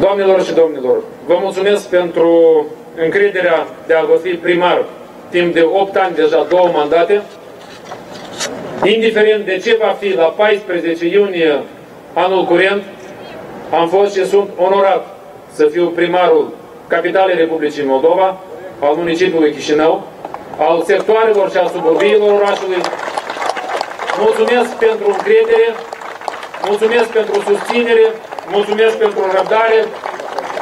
Doamnelor și domnilor, vă mulțumesc pentru încrederea de a vă fi primar timp de 8 ani, deja două mandate. Indiferent de ce va fi la 14 iunie anul curent, am fost și sunt onorat să fiu primarul capitalei Republicii Moldova, al municipiului Chișinău, al sectoarelor și al suburbiilor orașului. Mulțumesc pentru încredere, mulțumesc pentru susținere, mulțumesc pentru răbdare,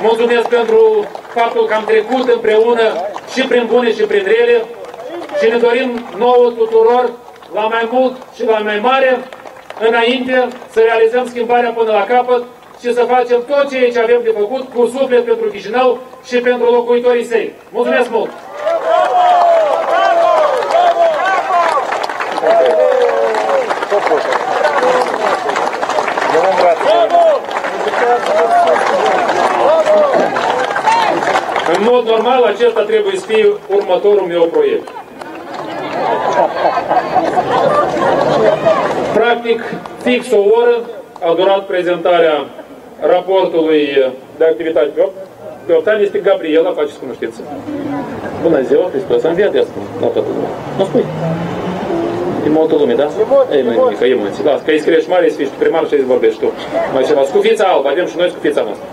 mulțumesc pentru faptul că am trecut împreună și prin bune și prin rele și ne dorim nouă tuturor la mai mult și la mai mare înainte să realizăm schimbarea până la capăt și să facem tot ceea ce avem de făcut cu suflet pentru Chișinău și pentru locuitorii săi. Mulțumesc mult! În mod normal, acesta trebuie să fie următorul meu proiect. Practic, fix o oră a durat prezentarea raportului de activitate pe 8. Pe 8 ani este Gabriela, faceți cunoștință. Bună ziua, Hristos, am viat asta la toată lumea. Nu spui. E multă lume, da? Ei, nu nimic, emoții. Lasă, că îi scrie și mare, să fii primar și îi vorbești tu. Mai ceva. Scufița albă, avem și noi scufița noastră.